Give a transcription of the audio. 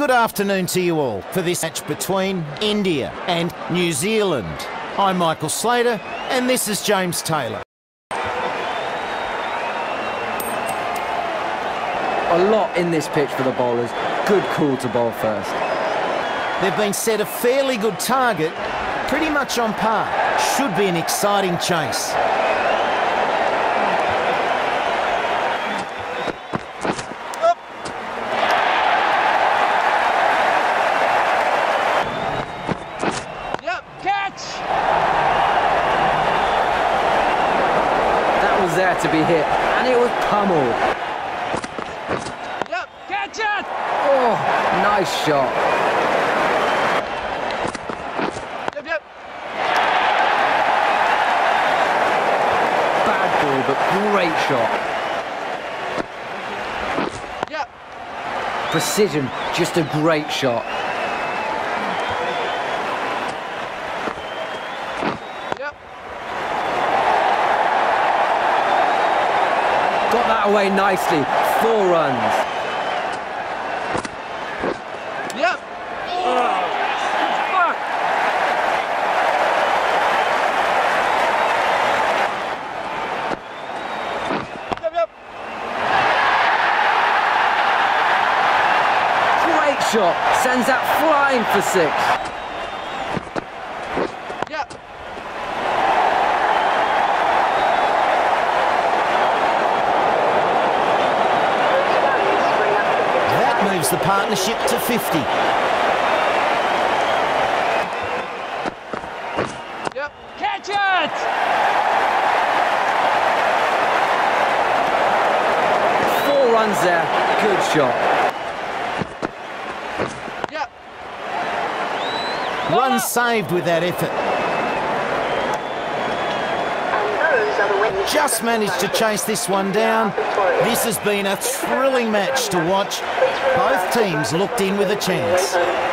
good afternoon to you all for this match between India and New Zealand. I'm Michael Slater, and this is James Taylor. A lot in this pitch for the bowlers. Good call to bowl first. They've been set a fairly good target, pretty much on par. Should be an exciting chase. Yep, catch! That was there to be hit, and it was pummeled. Yep, catch it! Oh, nice shot. Yep, yep. Bad ball, but great shot. Yep. Precision, just a great shot. Got that away nicely. Four runs. Yep. Fuck. Yep, yep. Great shot. Sends that flying for six. Yep. That moves the partnership to 50. Yep. Catch it! Four runs there. Good shot. Yep. Run saved with that effort. Just managed to chase this one down. This has been a thrilling match to watch. Both teams looked in with a chance.